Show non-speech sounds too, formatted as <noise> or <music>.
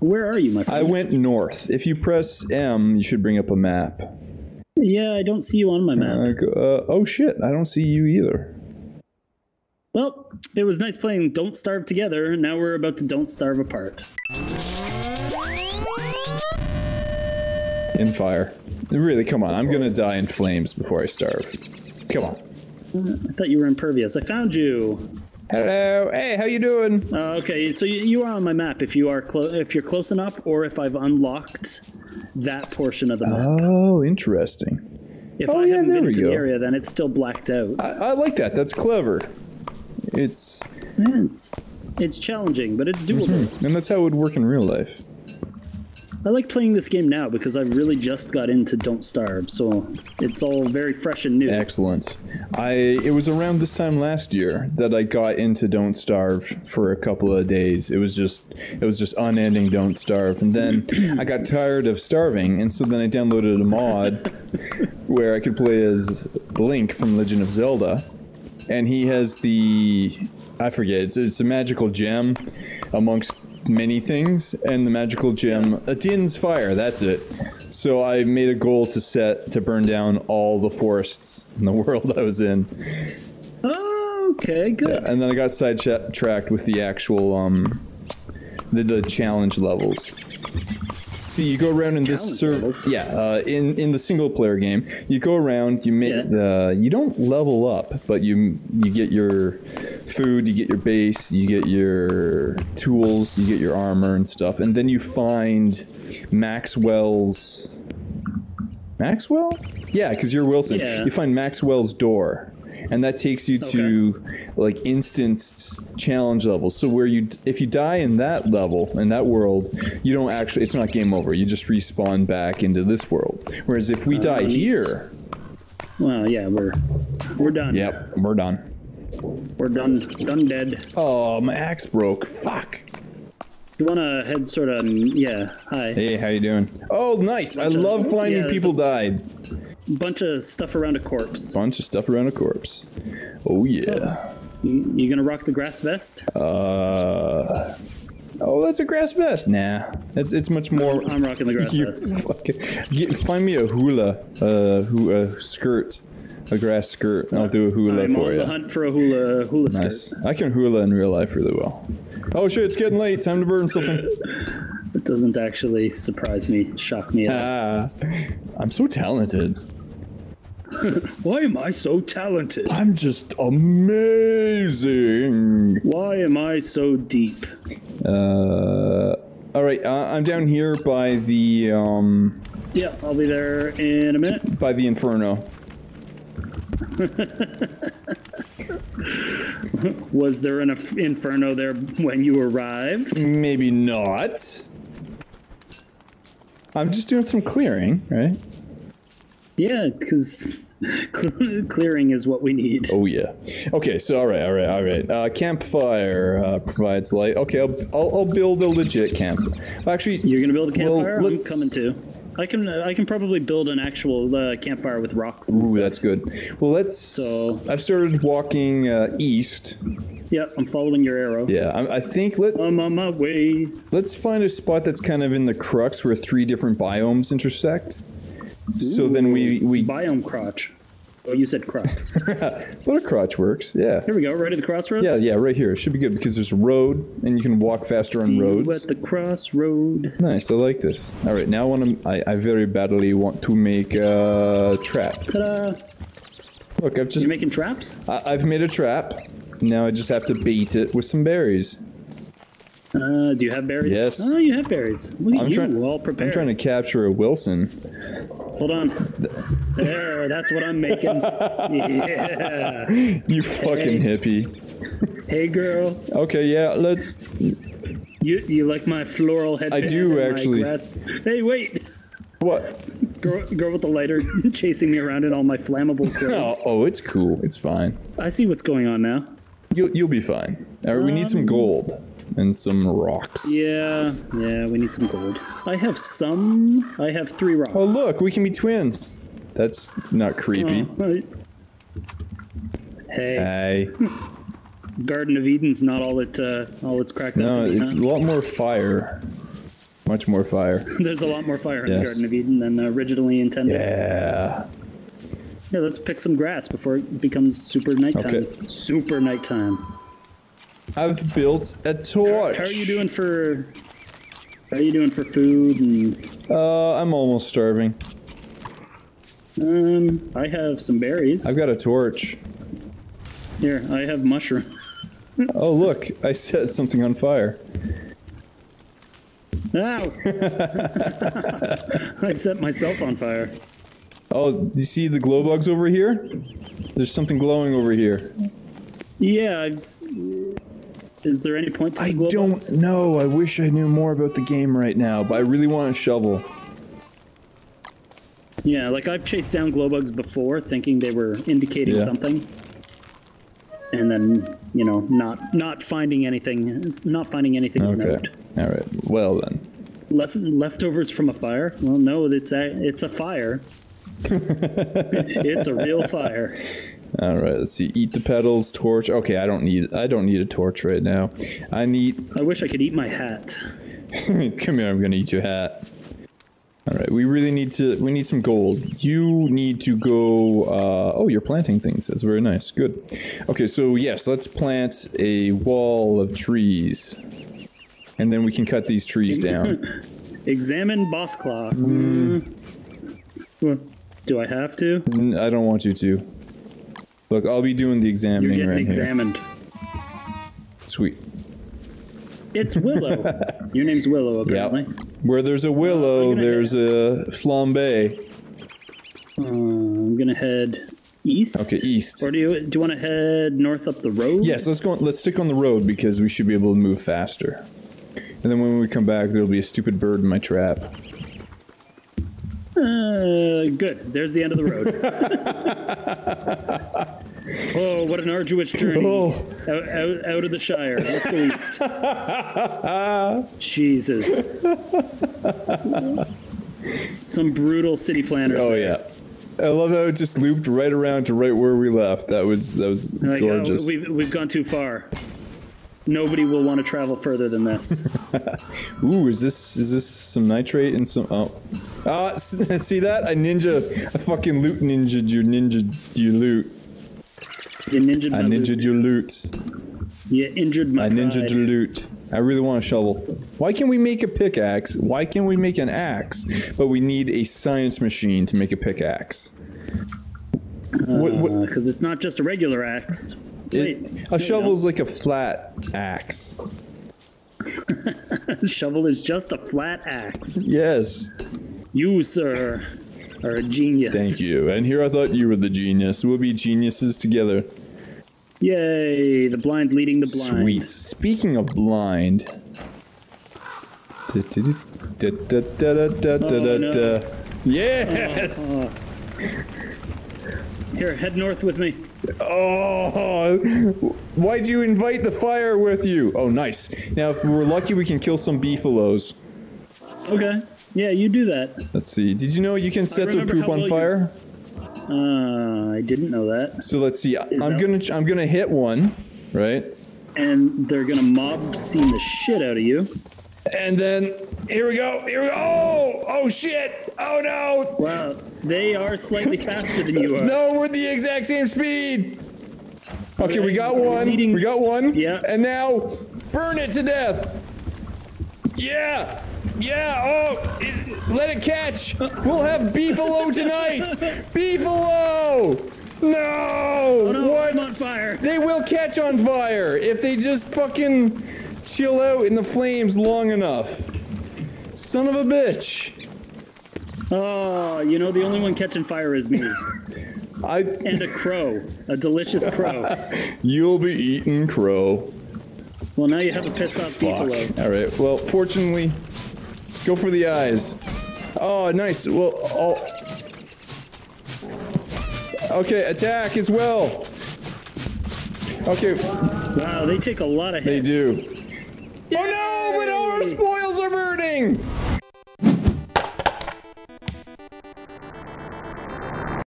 Where are you, my friend? I went north. If you press M, you should bring up a map. yeah, I don't see you on my map. Uh, uh, oh shit, I don't see you either. Well, it was nice playing Don't Starve together. And now we're about to Don't Starve apart. In fire. Really, come on. I'm gonna die in flames before I starve. Come on. I thought you were impervious. I found you. Hello. Hey, how you doing? Uh, okay, so you, you are on my map if you are clo- if you're close enough, or if I've unlocked that portion of the map. Oh, interesting. if oh, I yeah, haven't there been to the area, then it's still blacked out. I, I like that. That's clever. It's It's it's challenging, but it's doable. and that's how it would work in real life. I like playing this game now because I really just got into Don't Starve, so it's all very fresh and new. Excellent. I it was around this time last year that I got into Don't Starve for a couple of days. It was just it was just unending Don't Starve, and then I got tired of starving, and so then I downloaded a mod where I could play as Link from Legend of Zelda, and he has the I forget it's, it's a magical gem amongst many things, and the magical gem Atin's fire. That's it. So I made a goal to set to burn down all the forests in the <laughs> world I was in, okay, good. and then I got sidetracked with the actual um the, the challenge levels. See, you go around in this server. Yeah, uh, in in the single player game, you go around. You make Yeah. the. You don't level up, but you you get your food, you get your base, you get your tools, you get your armor and stuff, and then you find Maxwell's. Maxwell? Yeah, because you're Wilson. Yeah. You find Maxwell's door, and that takes you to like instanced challenge levels. So where you, if you die in that level in that world, you don't actually. It's not game over. You just respawn back into this world. Whereas if we uh, die here, Well, yeah, we're we're done. yep, we're done. We're done. Done dead. Oh, my axe broke. Fuck. You want to head sort of? Yeah. Hi. Hey, how you doing? Oh, nice. I love finding yeah, people a- died. Bunch of stuff around a corpse. Bunch of stuff around a corpse. Oh yeah. You, you gonna rock the grass vest? Uh. Oh, that's a grass vest. Nah, it's it's much more. <laughs> I'm rocking the grass vest. fucking- get, find me a hula, uh, hu- a skirt, a grass skirt. and I'll do a hula I'm for on you. the hunt for a hula hula Nice. skirt. I can hula in real life really well. Oh shit! It's getting late. Time to burn something. It doesn't actually surprise me, shock me. Ah, I'm so talented. <laughs> Why am I so talented? I'm just amazing. Why am I so deep? Uh, all right. Uh, I'm down here by the um Yeah, I'll be there in a minute. by the inferno. <laughs> Was there an inferno there when you arrived? Maybe not. I'm just doing some clearing, right? Yeah, because <laughs> clearing is what we need. Oh yeah. Okay, so all right, all right, all right. Uh, campfire uh, provides light. Okay, I'll, I'll, I'll build a legit camp. Actually, You're gonna build a well, campfire? I'm coming too. I can I can probably build an actual uh, campfire with rocks. And Ooh, stuff. that's good. Well, let's. So- I've started walking uh, east. Yep, I'm following your arrow. Yeah, I, I think let I'm on my way. let's find a spot that's kind of in the crux where three different biomes intersect. So then we we Biome crotch. Oh, you said crotch. <laughs> what a crotch works. Yeah. Here we go. Right at the crossroads. Yeah, yeah, right here. It should be good because there's a road and you can walk faster on See you roads. at the crossroad. Nice, I like this. All right, now I want to. I, I very badly want to make a trap. Ta-da! Look, I've just. You're making traps? I, I've made a trap. Now I just have to bait it with some berries. Uh, do you have berries? Yes. Oh, you have berries. Look at I'm you, trying. all prepared. I'm trying to capture a Wilson. Hold on. There, that's what I'm making. Yeah. <laughs> You fucking hippie. Hey, girl. Okay, yeah, let's. You you like my floral headband? I do, actually. Hey, wait. What? Girl, girl with the lighter <laughs> chasing me around in all my flammable <laughs> oh, clothes. Oh, oh, it's cool. It's fine. I see what's going on now. You'll you'll be fine. Right, we need some gold and some rocks. Um, Yeah, yeah, we need some gold. I have some. I have three rocks. Oh look, we can be twins. That's not creepy. Oh, right. Hey, Hey, <laughs> Garden of Eden's not all it uh, all it's cracked no, up to be. it's a lot more fire. Much more fire. <laughs> There's a lot more fire in the Garden of Eden than originally intended. Yeah. Yeah, let's pick some grass before it becomes super nighttime. Okay. Super nighttime. I've built a torch. How are you doing for? How are you doing for food and? Uh, I'm almost starving. Um, I have some berries. I've got a torch. Here, I have mushroom. <laughs> Oh, look, I set something on fire. Ow! <laughs> I set myself on fire. Oh, do you see the glow bugs over here? There's something glowing over here. Yeah. Is there any point to I don't bugs? know. I wish I knew more about the game right now, but I really want a shovel. Yeah, like I've chased down glow bugs before, thinking they were indicating Yeah. something, and then you know, not not finding anything, not finding anything. Okay. All right. Well then. Left leftovers from a fire? Well, no, it's a it's a fire. <laughs> it's a real fire. All right. Let's see. Eat the petals. Torch. Okay. I don't need. I don't need a torch right now. I need. I wish I could eat my hat. <laughs> Come here. I'm gonna eat your hat. All right. We really need to. We need some gold. You need to go. Uh, oh, you're planting things. That's very nice. Good. Okay. So yes, let's plant a wall of trees, and then we can cut these trees <laughs> down. Examine boss clock. Hmm. Mm. Well, Do I have to? I don't want you to. Look, I'll be doing the examining You're getting right examined. here. Sweet. It's Willow. <laughs> Your name's Willow, apparently. Where there's a willow, gonna there's a flambe. Uh, I'm gonna head east. Okay, east. Or do you do you want to head north up the road? Yes, let's go. Let's stick on the road because we should be able to move faster. And then when we come back, there'll be a stupid bird in my trap. Uh, good. There's the end of the road. <laughs> <laughs> oh, what an arduous journey. Oh. Out, out, out of the Shire. Let's go east. Jesus. Some brutal city planners. Oh yeah, I love how it just looped right around to right where we left. That was that was Like, oh, gorgeous. we've, we've gone too far. Nobody will want to travel further than this. <laughs> Ooh, is this is this some nitrate and some? Oh, ah, <laughs> see that? I ninja, I fucking loot ninja you ninja you loot. You ninja I ninja your loot. You injured my I ninja your loot. I really want a shovel. Why can we make a pickaxe? Why can't we make an axe? But we need a science machine to make a pickaxe. Because Uh, it's not just a regular axe. It, a shovel's like a flat axe. <laughs> shovel is just a flat axe. Yes. You, sir, are a genius. Thank you. And here I thought you were the genius. We'll be geniuses together. Yay! The blind leading the blind. Sweet. Speaking of blind. Oh, no. Oh, yes! Oh. Here, head north with me. Oh, why'd you invite the fire with you? Oh, nice. Now, if we're lucky, we can kill some beefaloes. Okay. Yeah, you do that. Let's see. Did you know you can set their poop on well you- fire? Uh, I didn't know that. So let's see. I'm gonna I'm gonna hit one, right? And they're gonna mob scene the shit out of you. And then here we go. Here we go. Oh, oh shit. Oh no. Wow, they are slightly faster than you are. No, we're the exact same speed. Okay, we got one. We got one. Yeah. And now, burn it to death. Yeah. Yeah. Oh, it- let it catch. We'll have beefalo <laughs> tonight. beefalo. No. Oh, no, what? I'm on fire. They will catch on fire if they just fucking chill out in the flames long enough. Son of a bitch. Oh, you know the only one catching fire is me, <laughs> I. and a crow, a delicious crow. <laughs> You'll be eating crow. Well, now you have a pissed off beefalo. All right. Well, fortunately, go for the eyes. Oh, nice. Well, oh. Okay, attack as well. Okay, Wow, they take a lot of they hits. do. Oh no! But all our spoils are burning.